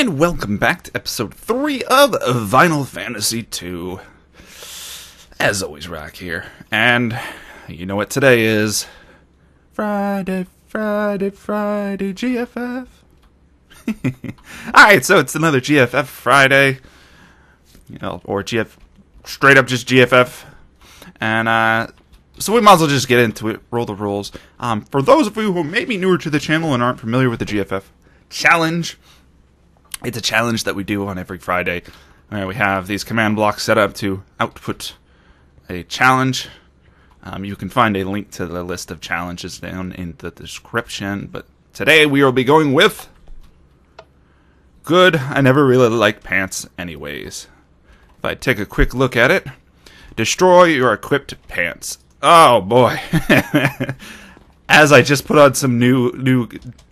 And welcome back to episode 3 of Vinyl Fantasy 2. As always, Rock here. And you know what today is? Friday, Friday, Friday, GFF. Alright, so it's another GFF Friday. You know, or GF, straight up just GFF. And, uh, so we might as well just get into it, roll the rules. Um, for those of you who may be newer to the channel and aren't familiar with the GFF challenge, it's a challenge that we do on every Friday. Where we have these command blocks set up to output a challenge. Um, you can find a link to the list of challenges down in the description. But today we will be going with good. I never really like pants, anyways. If I take a quick look at it, destroy your equipped pants. Oh boy. As I just put on some new new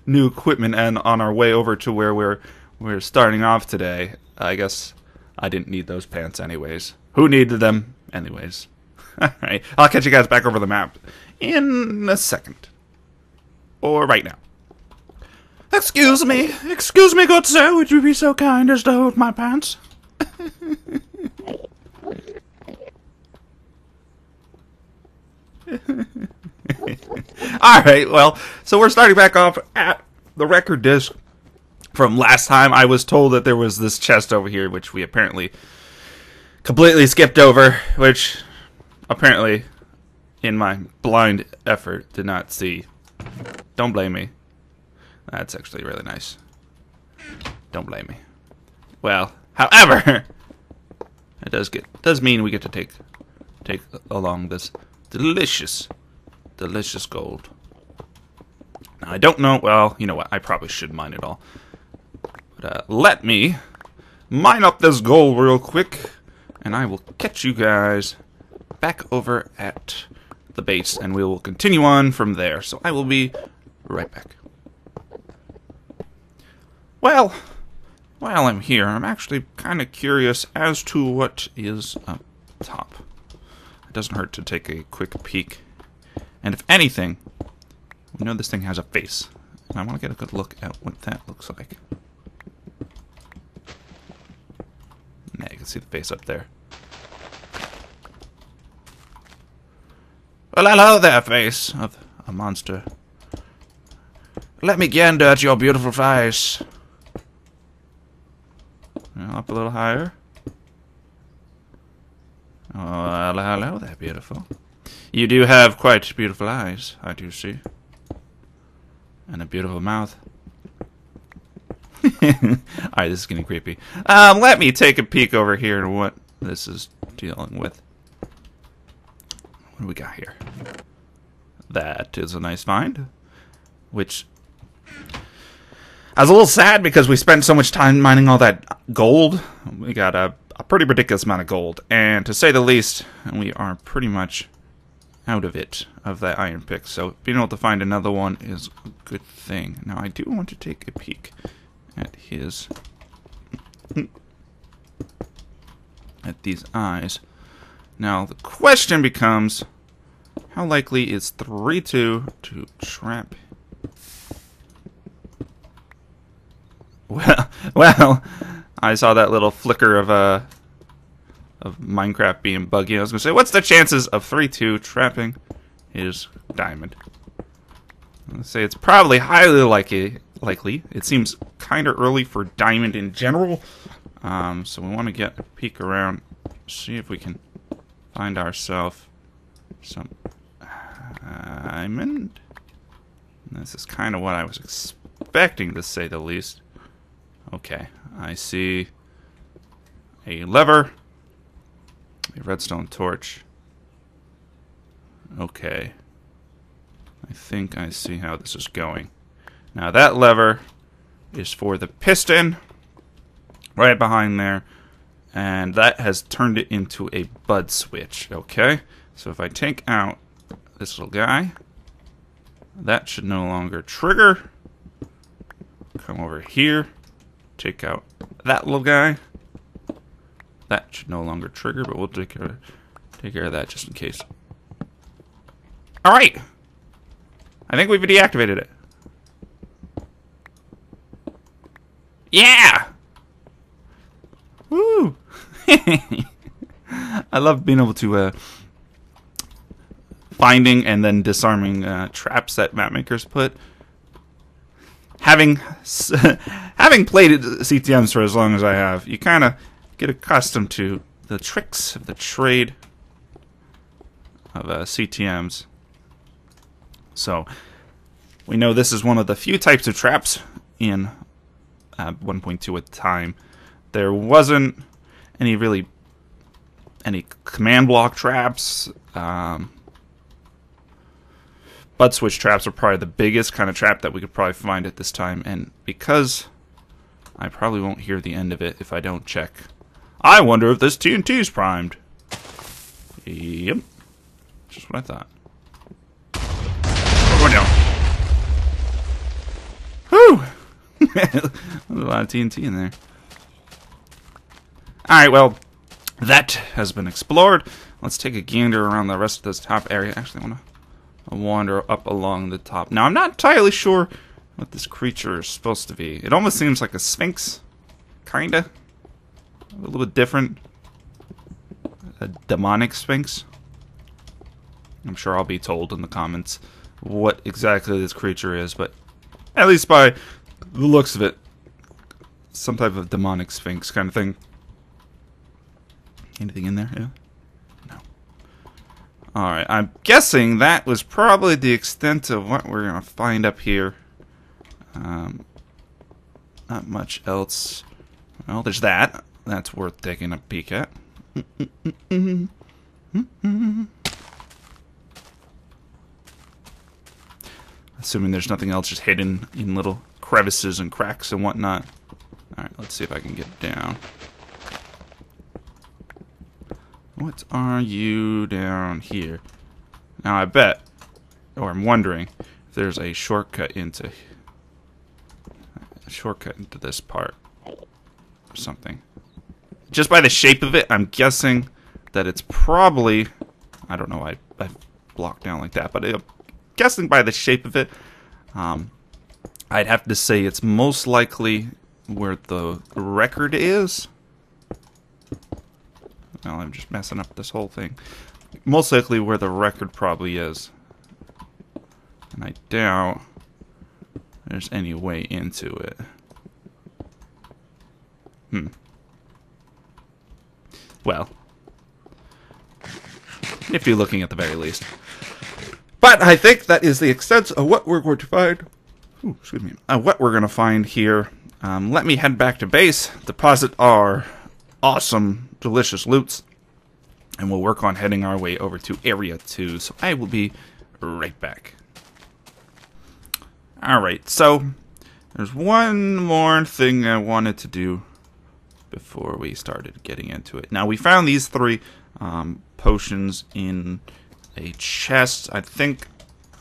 new equipment and on our way over to where we're we're starting off today, I guess I didn't need those pants anyways. Who needed them anyways? Alright, I'll catch you guys back over the map in a second. Or right now. Excuse me, excuse me, good sir, would you be so kind as to hold my pants? All right, well, so we're starting back off at the record disc from last time. I was told that there was this chest over here, which we apparently completely skipped over, which apparently, in my blind effort, did not see. Don't blame me. That's actually really nice. Don't blame me. Well, however, it does get does mean we get to take take along this delicious delicious gold. Now, I don't know, well, you know what, I probably should mine it all. But uh, let me mine up this gold real quick, and I will catch you guys back over at the base, and we will continue on from there. So I will be right back. Well, while I'm here, I'm actually kind of curious as to what is up top. It doesn't hurt to take a quick peek and if anything, we know this thing has a face. And I want to get a good look at what that looks like. Nah, you can see the face up there. Well, hello there, face of a monster. Let me gander at your beautiful face. Up a little higher. Oh, hello, hello there, beautiful. You do have quite beautiful eyes, I do see. And a beautiful mouth. Alright, this is getting creepy. Um, let me take a peek over here at what this is dealing with. What do we got here? That is a nice find. Which... I was a little sad because we spent so much time mining all that gold. We got a, a pretty ridiculous amount of gold. And to say the least, we are pretty much out of it, of that iron pick. So being able to find another one is a good thing. Now I do want to take a peek at his... at these eyes. Now the question becomes, how likely is 3-2 to trap? Well, well, I saw that little flicker of uh, of Minecraft being buggy. I was to say, what's the chances of 3-2 trapping his diamond? Say it's probably highly likely. Likely, it seems kind of early for diamond in general. Um, so we want to get a peek around, see if we can find ourselves some diamond. This is kind of what I was expecting, to say the least. Okay, I see a lever a redstone torch. Okay. I think I see how this is going. Now that lever is for the piston right behind there and that has turned it into a bud switch okay so if I take out this little guy that should no longer trigger come over here take out that little guy that should no longer trigger, but we'll take care, take care of that just in case. Alright! I think we've deactivated it. Yeah! I love being able to uh, finding and then disarming uh, traps that map makers put. Having having played CTMs for as long as I have, you kind of get accustomed to the tricks of the trade of uh, CTMs. So we know this is one of the few types of traps in uh, 1.2 at the time. There wasn't any really any command block traps. Um, BUD switch traps are probably the biggest kind of trap that we could probably find at this time, and because I probably won't hear the end of it if I don't check. I wonder if this TNT is primed. Yep. Just what I thought. We're down. Whew! There's a lot of TNT in there. Alright, well, that has been explored. Let's take a gander around the rest of this top area. Actually, I want to wander up along the top. Now, I'm not entirely sure what this creature is supposed to be. It almost seems like a sphinx. Kinda. A little bit different. A demonic sphinx. I'm sure I'll be told in the comments what exactly this creature is, but at least by the looks of it, some type of demonic sphinx kind of thing. Anything in there? Yeah? No. Alright, I'm guessing that was probably the extent of what we're to find up here. Um, not much else. Well, there's that. That's worth taking a peek at. Assuming there's nothing else just hidden in little crevices and cracks and whatnot. Alright, let's see if I can get down. What are you down here? Now I bet, or I'm wondering, if there's a shortcut into a shortcut into this part or something. Just by the shape of it, I'm guessing that it's probably I don't know. I I blocked down like that, but I'm guessing by the shape of it, um, I'd have to say it's most likely where the record is. Well, I'm just messing up this whole thing. Most likely where the record probably is. And I doubt there's any way into it. Hmm. Well. Nifty looking at the very least. But I think that is the extent of what we're going to find. Ooh, excuse me. Uh, what we're going to find here. Um, let me head back to base, deposit our awesome, delicious loots, and we'll work on heading our way over to Area 2. So I will be right back. Alright, so there's one more thing I wanted to do before we started getting into it. Now, we found these three um, potions in a chest. I think.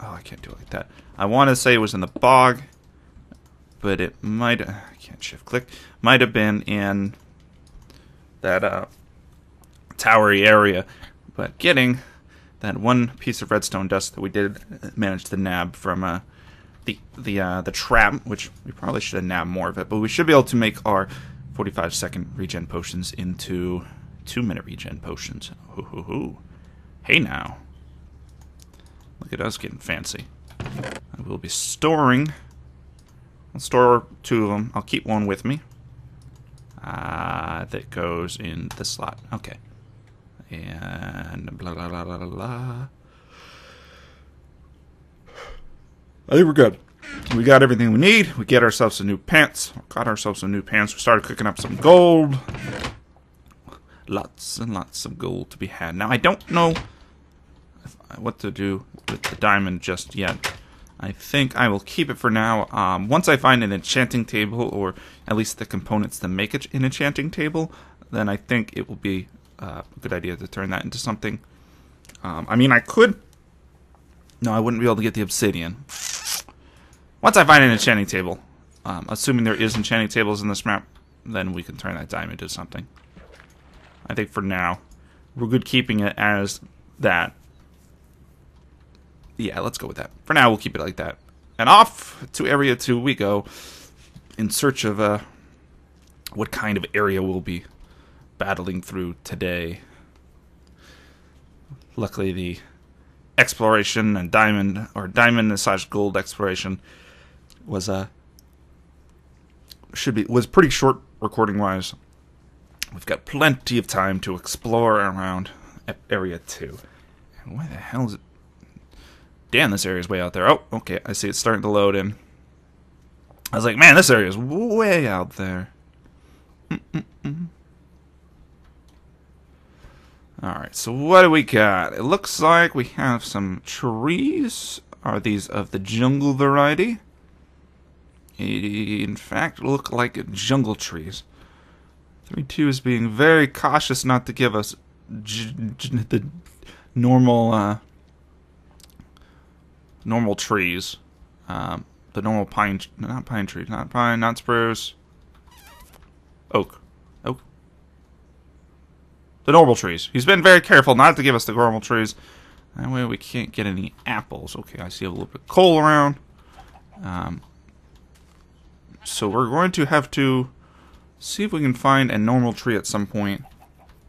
Oh, I can't do it like that. I want to say it was in the bog, but it might. I can't shift click. Might have been in that uh, towery area. But getting that one piece of redstone dust that we did manage to nab from uh, the the uh, the trap, which we probably should have nabbed more of it, but we should be able to make our 45 second regen potions into two minute regen potions. Hoo hoo hoo. Hey now. Look at us getting fancy. I will be storing. I'll store two of them. I'll keep one with me. Uh, that goes in the slot. Okay. And blah, blah, blah, blah, blah. I think we're good. We got everything we need. We get ourselves some new pants. Got ourselves some new pants. We started cooking up some gold. Lots and lots of gold to be had. Now, I don't know what to do with the diamond just yet. I think I will keep it for now. Um, once I find an enchanting table, or at least the components to make it an enchanting table, then I think it will be uh, a good idea to turn that into something. Um, I mean, I could. No, I wouldn't be able to get the obsidian. Once I find an enchanting table, um, assuming there is enchanting tables in this map, then we can turn that diamond into something. I think for now, we're good keeping it as that yeah, let's go with that. For now, we'll keep it like that. And off to Area 2 we go in search of uh, what kind of area we'll be battling through today. Luckily, the exploration and diamond or diamond slash gold exploration was uh should be was pretty short recording wise. We've got plenty of time to explore around area two. And why the hell is it? Damn, this area's way out there. Oh, okay, I see it's starting to load in. I was like, man, this area's way out there. Mm-mm-mm. Alright, so what do we got? It looks like we have some trees. Are these of the jungle variety? In fact, look like jungle trees. 3-2 is being very cautious not to give us the normal uh, normal trees. Um, the normal pine, not pine trees, not pine, not spruce. Oak. Oak. The normal trees. He's been very careful not to give us the normal trees. That way we can't get any apples. Okay, I see a little bit of coal around. Um, so we're going to have to see if we can find a normal tree at some point.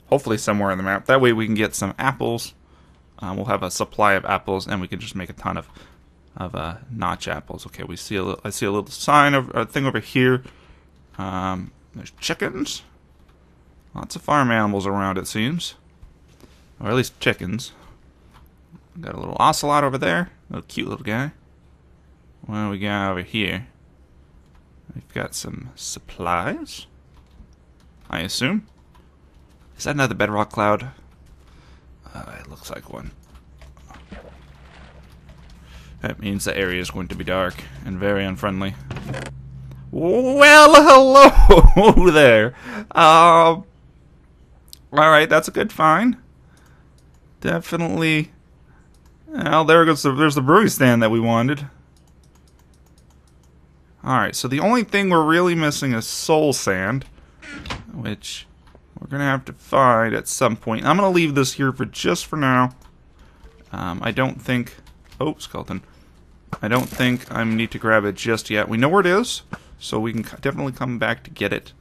Hopefully somewhere on the map. That way we can get some apples. Um, we'll have a supply of apples, and we can just make a ton of of uh, notch apples. Okay, we see a little, I see a little sign of a thing over here. Um, there's chickens. Lots of farm animals around, it seems, or at least chickens. Got a little ocelot over there, little cute little guy. What do we got over here? We've got some supplies. I assume. Is that another bedrock cloud? Uh, it looks like one. That means the area is going to be dark and very unfriendly. Well, hello there. Uh, Alright, that's a good find. Definitely. Well, there goes the, there's the brewing stand that we wanted. Alright, so the only thing we're really missing is soul sand, which we're going to have to find at some point. I'm going to leave this here for just for now. Um, I don't think... Oh, skeleton. I don't think I need to grab it just yet. We know where it is, so we can definitely come back to get it.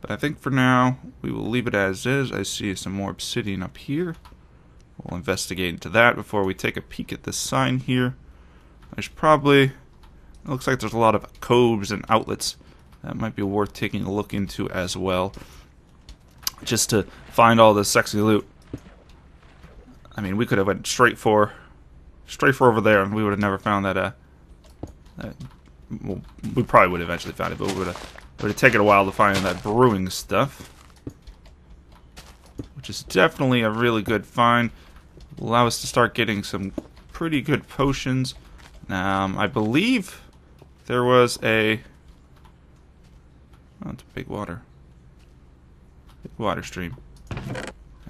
But I think for now, we will leave it as is. I see some more obsidian up here. We'll investigate into that before we take a peek at this sign here. There's probably it looks like there's a lot of coves and outlets that might be worth taking a look into as well. Just to find all the sexy loot. I mean, we could have went straight for, straight for over there, and we would have never found that. Uh, well, we probably would have eventually found it, but it would have taken a while to find that brewing stuff, which is definitely a really good find. Allow us to start getting some pretty good potions. Um, I believe there was a... Oh, it's a big water. Big water stream.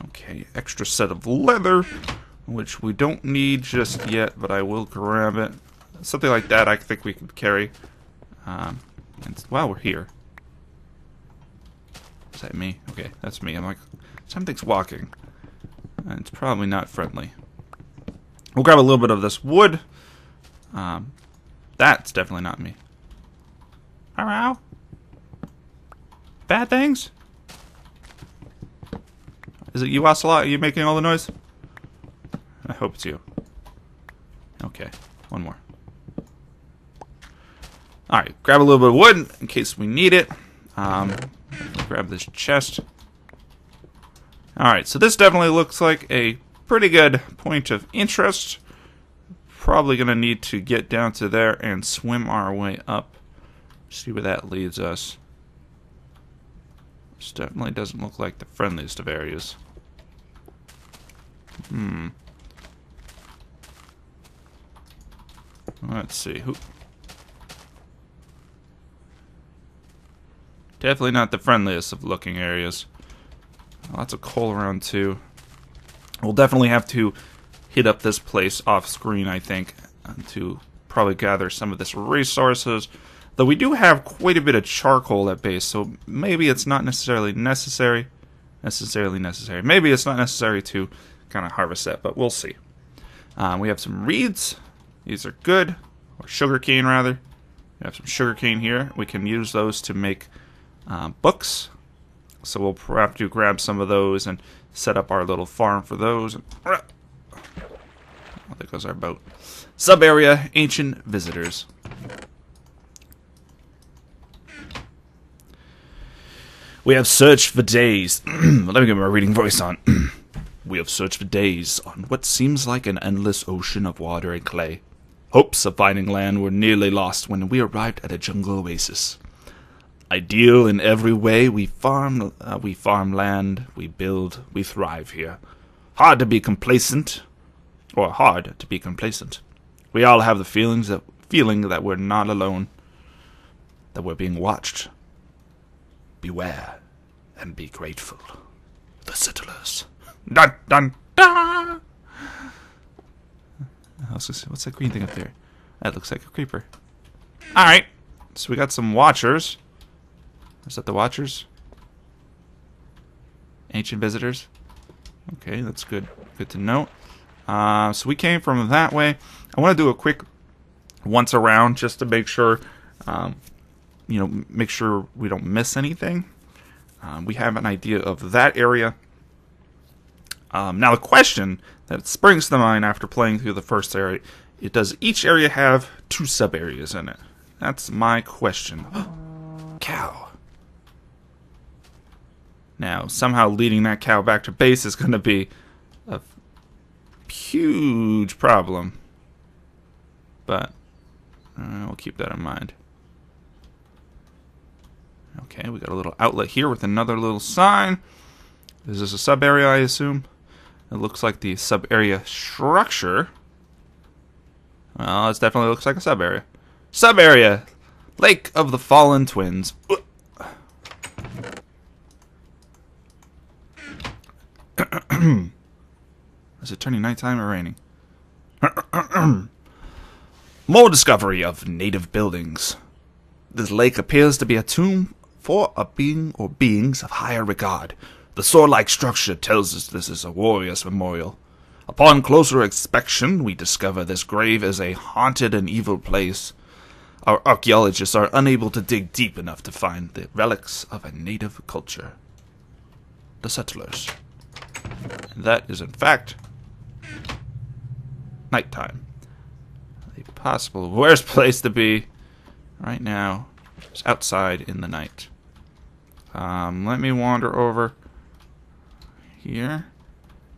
Okay, extra set of leather, which we don't need just yet, but I will grab it. Something like that I think we could carry. Um, and while we're here. Is that me? Okay, that's me. I'm like, something's walking. And it's probably not friendly. We'll grab a little bit of this wood. Um, that's definitely not me. Hello? Bad things? Is it you, Ocelot? Are you making all the noise? I hope it's you. Okay, one more. Alright, grab a little bit of wood in case we need it. Um, grab this chest. Alright, so this definitely looks like a pretty good point of interest probably going to need to get down to there and swim our way up. See where that leads us. This definitely doesn't look like the friendliest of areas. Hmm. Let's see. Who? Definitely not the friendliest of looking areas. Lots of coal around too. We'll definitely have to hit up this place off screen, I think, to probably gather some of this resources. Though we do have quite a bit of charcoal at base, so maybe it's not necessarily necessary. Necessarily necessary. Maybe it's not necessary to kind of harvest that, but we'll see. Um, we have some reeds. These are good. Or sugarcane, rather. We have some sugarcane here. We can use those to make uh, books. so we'll have to grab some of those and set up our little farm for those. Oh, there goes our boat. Sub area, ancient visitors. We have searched for days. Let me get my reading voice on. we have searched for days on what seems like an endless ocean of water and clay. Hopes of finding land were nearly lost when we arrived at a jungle oasis. Ideal in every way, we farm, uh, we farm land, we build, we thrive here. Hard to be complacent, or hard to be complacent. We all have the feelings that feeling that we're not alone, that we're being watched. Beware and be grateful. The settlers. Dun dun dun. What's that green thing up there? That looks like a creeper. All right, so we got some watchers. Is that the Watchers? Ancient visitors. Okay, that's good. Good to know. Uh, so we came from that way. I want to do a quick once around just to make sure, um, you know, make sure we don't miss anything. Um, we have an idea of that area. Um, now the question that springs to mind after playing through the first area, it does each area have two sub areas in it? That's my question. Cow. Now, somehow leading that cow back to base is going to be a huge problem. But uh, we'll keep that in mind. Okay, we got a little outlet here with another little sign. Is this a sub area, I assume? It looks like the sub area structure. Well, it definitely looks like a sub area. Sub area! Lake of the Fallen Twins. Is it turning nighttime or raining? More discovery of native buildings. This lake appears to be a tomb for a being or beings of higher regard. The sword-like structure tells us this is a warrior's memorial. Upon closer inspection, we discover this grave is a haunted and evil place. Our archaeologists are unable to dig deep enough to find the relics of a native culture. The settlers. And that is, in fact, nighttime. The possible worst place to be right now is outside in the night. Um, let me wander over here.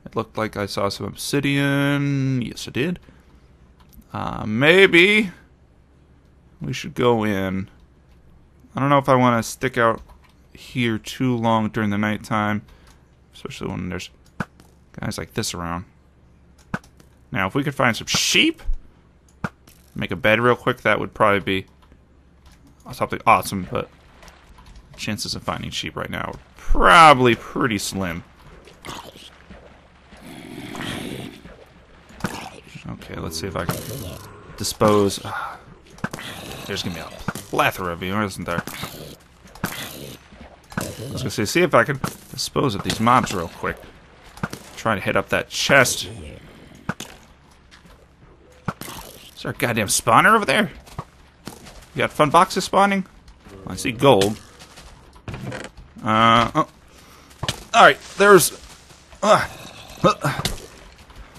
It looked like I saw some obsidian. Yes, I did. Uh, maybe we should go in. I don't know if I want to stick out here too long during the nighttime, especially when there's Guys like this around. Now, if we could find some sheep, make a bed real quick, that would probably be something awesome, but chances of finding sheep right now are probably pretty slim. Okay, let's see if I can dispose. There's gonna be a plethora of you, isn't there? I was gonna say, see if I can dispose of these mobs real quick. Try to hit up that chest. Is there a goddamn spawner over there? You got fun boxes spawning? I see gold. Uh, oh. Alright, there's... Uh,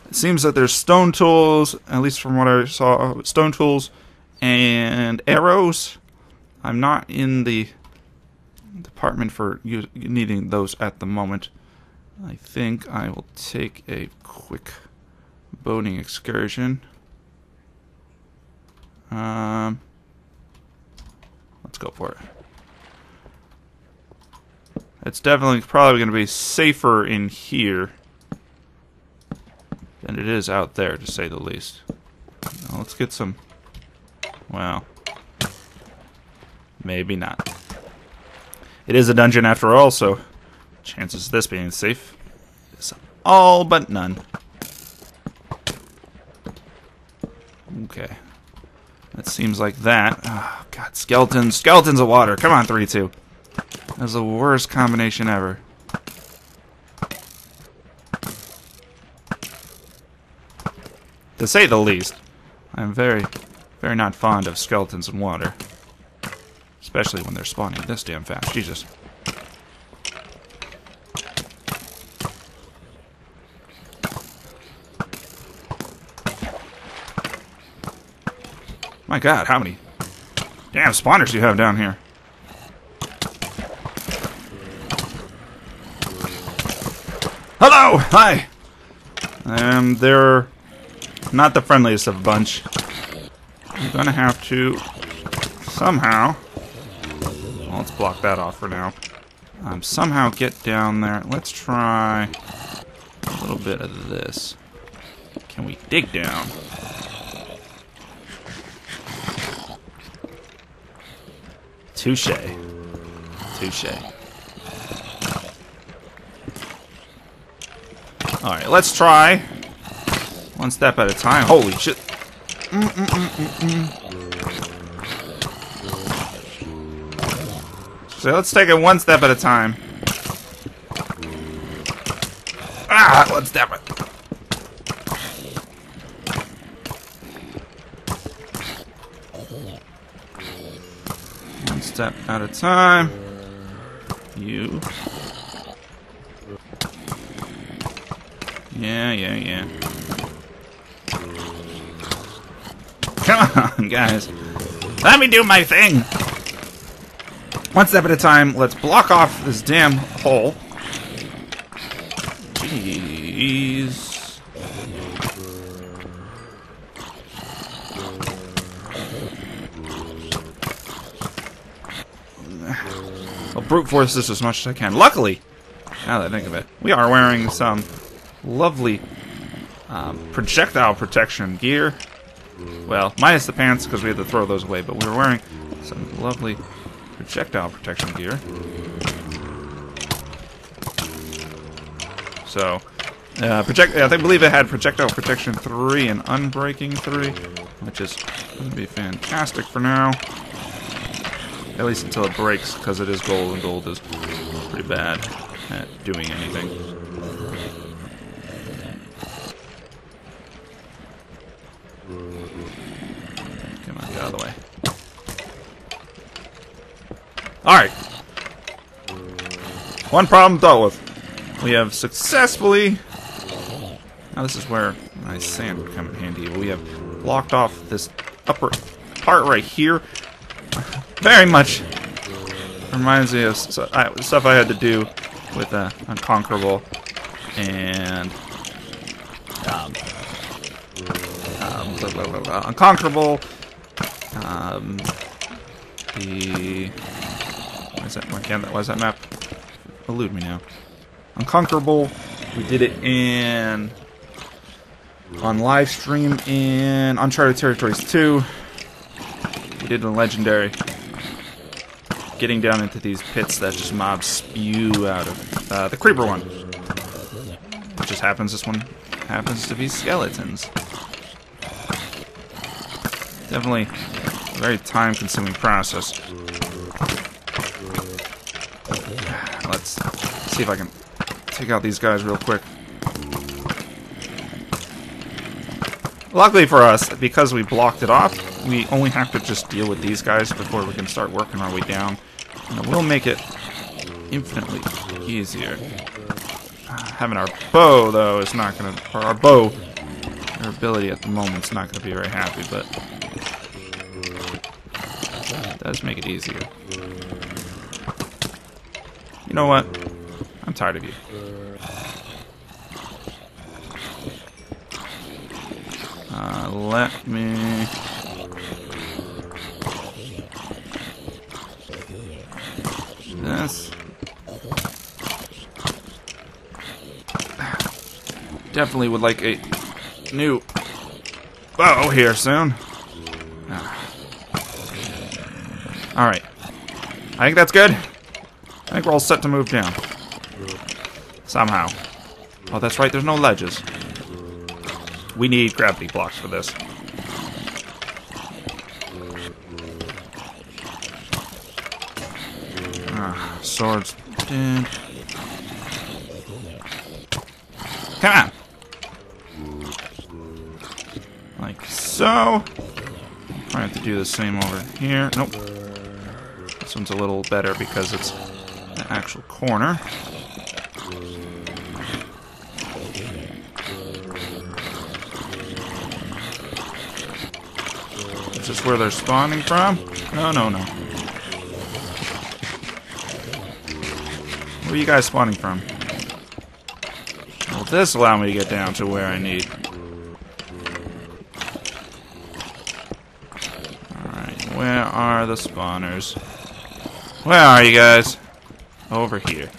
it seems that there's stone tools, at least from what I saw, stone tools and arrows. I'm not in the department for needing those at the moment. I think I will take a quick boating excursion. Um, let's go for it. It's definitely probably going to be safer in here than it is out there, to say the least. Now let's get some... Well, maybe not. It is a dungeon after all, so Chances of this being safe is all but none. Okay. That seems like that. Oh, God, skeletons. Skeletons of water. Come on, 3-2. That's the worst combination ever. To say the least, I'm very, very not fond of skeletons in water. Especially when they're spawning this damn fast. Jesus. My god, how many damn spawners you have down here? Hello! Hi! Um, they're not the friendliest of a bunch. I'm gonna have to somehow. Well, let's block that off for now. Um, somehow get down there. Let's try a little bit of this. Can we dig down? Touche. Touche. Alright, let's try. One step at a time. Holy shit. Mm -mm -mm so let's take it one step at a time. Ah, one step. One step at a time. You. Yeah, yeah, yeah. Come on, guys. Let me do my thing. One step at a time. Let's block off this damn hole. Jeez. I'll brute force this as much as I can. Luckily, now that I think of it, we are wearing some lovely um, projectile protection gear. Well, minus the pants because we had to throw those away, but we were wearing some lovely projectile protection gear. So, uh, project. I believe it had projectile protection three and unbreaking three, which is going to be fantastic for now. At least until it breaks, because it is gold, and gold is pretty bad at doing anything. Come on, get out of the way. Alright. One problem dealt with. We have successfully... Now this is where my sand would come in handy. We have blocked off this upper part right here. Very much reminds me of stuff I had to do with uh, Unconquerable and um, um, blah, blah, blah. Unconquerable. Um, the why is that? Why can't that? Why is that map elude me now? Unconquerable. We did it in on live stream in Uncharted Territories 2. We did a legendary. Getting down into these pits that just mobs spew out of. Uh, the creeper one. It just happens this one happens to be skeletons. Definitely a very time-consuming process. Let's see if I can take out these guys real quick. Luckily for us, because we blocked it off, we only have to just deal with these guys before we can start working our way down. And it will make it infinitely easier. Uh, having our bow, though, is not going to... Or our bow, our ability at the moment is not going to be very happy, but... Does make it easier. You know what? I'm tired of you. Uh, let me... This. Definitely would like a new bow here soon. Alright. I think that's good. I think we're all set to move down. Somehow. Oh, that's right, there's no ledges. We need gravity blocks for this. Ah, swords dead. Come on! Like so. I have to do the same over here. Nope. One's a little better because it's an actual corner. Is this where they're spawning from? No, no, no. Where are you guys spawning from? Will this allow me to get down to where I need? Alright, where are the spawners? Where are you guys? Over here.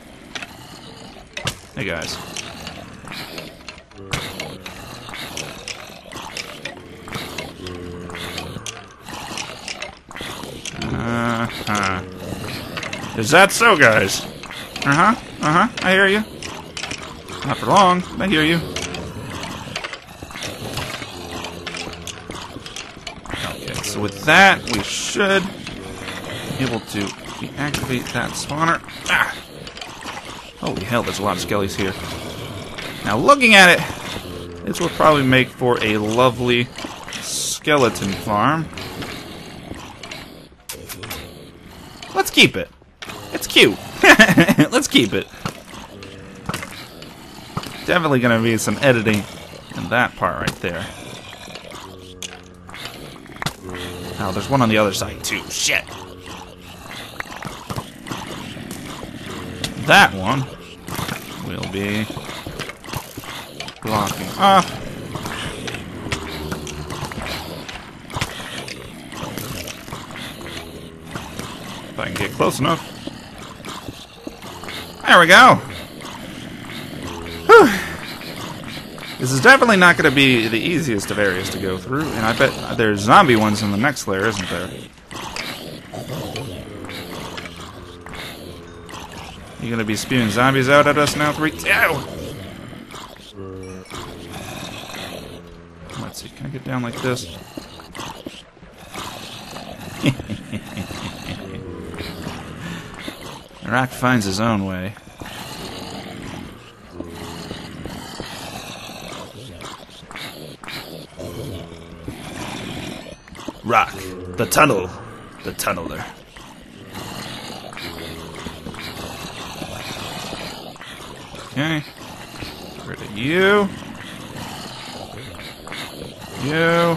Hey guys. Uh-huh. Is that so, guys? Uh-huh, uh-huh, I hear you. Not for long, I hear you. Okay, so with that, we should be able to deactivate that spawner. Ah! Holy hell, there's a lot of skellies here. Now, looking at it, this will probably make for a lovely skeleton farm. Let's keep it. It's cute. Let's keep it. Definitely going to be some editing in that part right there. Oh, there's one on the other side too. Shit. That one will be blocking off. If I can get close enough. There we go. Whew. This is definitely not going to be the easiest of areas to go through, and I bet there's zombie ones in the next layer, isn't there? You gonna be spewing zombies out at us now? Three. Ow! Let's see. Can I get down like this? Rock finds his own way. Rock. The tunnel. The tunneler. Okay. Rid of you. You.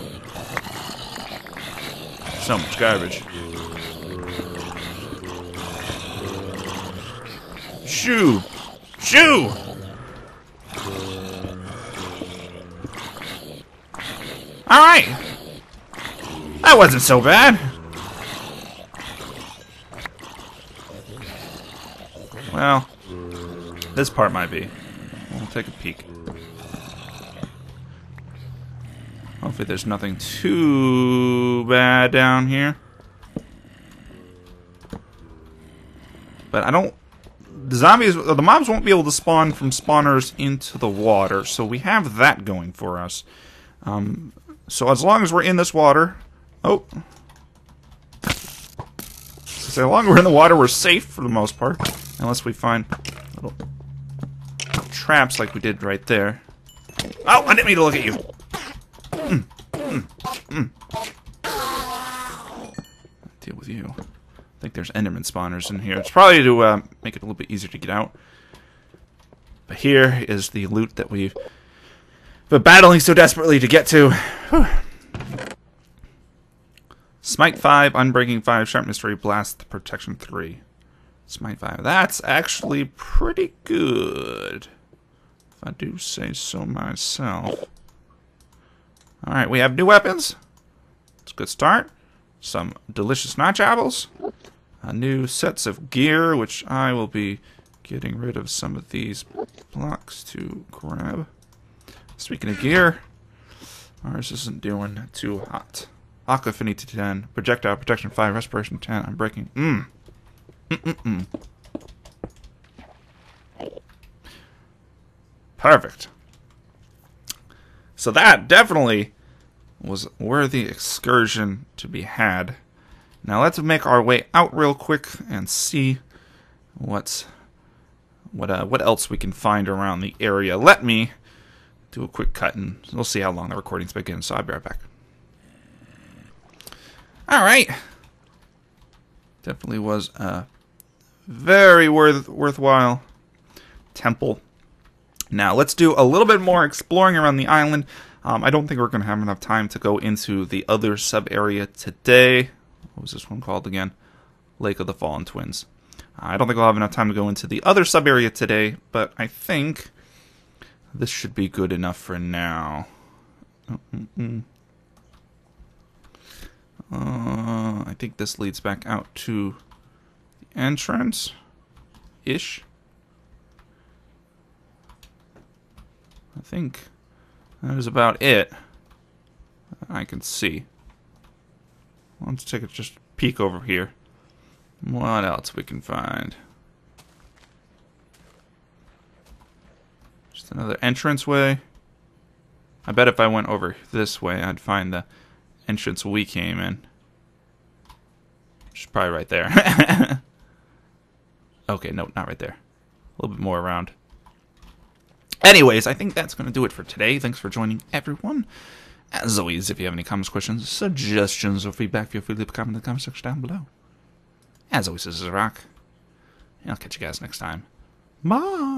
So much garbage. Shoo! Shoo! Alright! That wasn't so bad. Well, this part might be. We'll take a peek. Hopefully there's nothing too bad down here. But I don't... The zombies... The mobs won't be able to spawn from spawners into the water, so we have that going for us. Um, so as long as we're in this water... Oh. So as long as we're in the water, we're safe for the most part. Unless we find little traps like we did right there. Oh, I didn't mean to look at you. Mm, mm, mm. Deal with you. I think there's Enderman spawners in here. It's probably to uh, make it a little bit easier to get out. But here is the loot that we've been battling so desperately to get to. Whew. Smite 5, Unbreaking 5, Sharpness 3, Blast Protection 3. Smite 5. That's actually pretty good. I do say so myself. Alright, we have new weapons. It's a good start. Some delicious notch apples. Uh, new sets of gear, which I will be getting rid of some of these blocks to grab. Speaking of gear, ours isn't doing too hot. Aqua Affinity 10, Projectile Protection 5, Respiration 10, Unbreaking. Mmm. Mm-mm-mm. Perfect. So that definitely was worthy excursion to be had. Now let's make our way out real quick and see what's what uh, what else we can find around the area. Let me do a quick cut and we'll see how long the recording's been. So I'll be right back. All right. Definitely was a very worth worthwhile temple. Now let's do a little bit more exploring around the island. Um, I don't think we're going to have enough time to go into the other sub area today. What was this one called again? Lake of the Fallen Twins. I don't think we'll have enough time to go into the other sub area today, but I think this should be good enough for now. Uh, I think this leads back out to the entrance ish. I think that is about it. I can see. Let's take a just peek over here. What else we can find? Just another entranceway. I bet if I went over this way, I'd find the entrance we came in. Which probably right there. okay, no, not right there. A little bit more around. Anyways, I think that's going to do it for today. Thanks for joining, everyone. As always, if you have any comments, questions, suggestions, or feedback, feel free to leave a comment in the comment section down below. As always, this is Rock. And I'll catch you guys next time. Bye!